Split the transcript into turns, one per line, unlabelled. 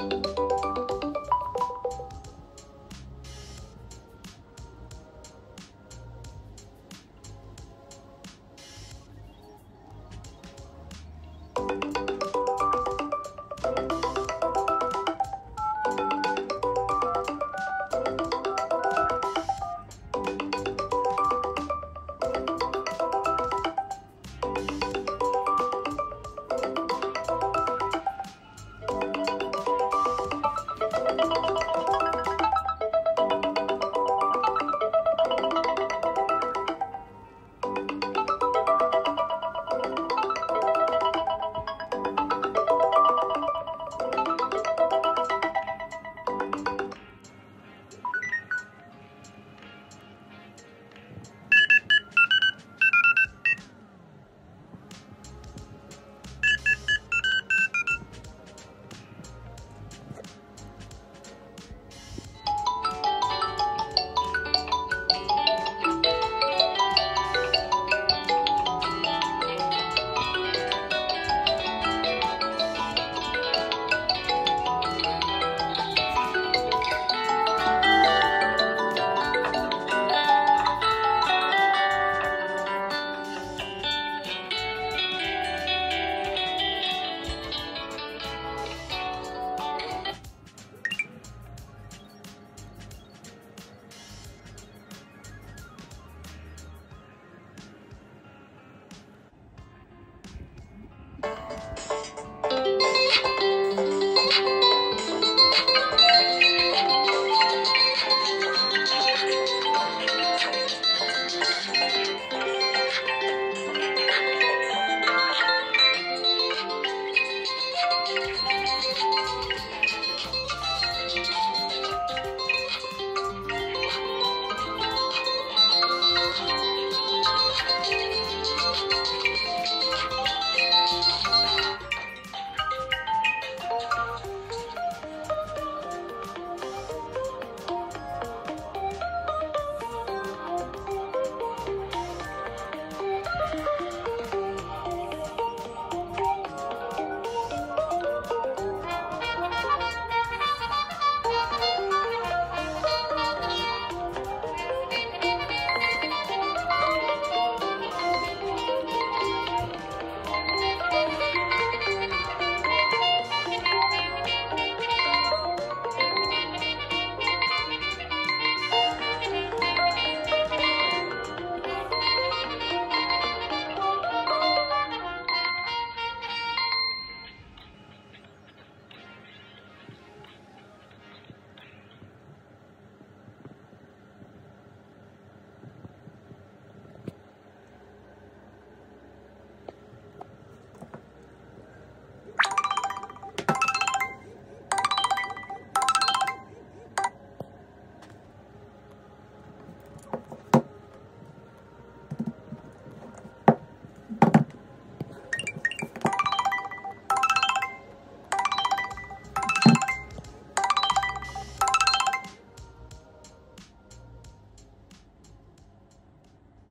Música Thank you.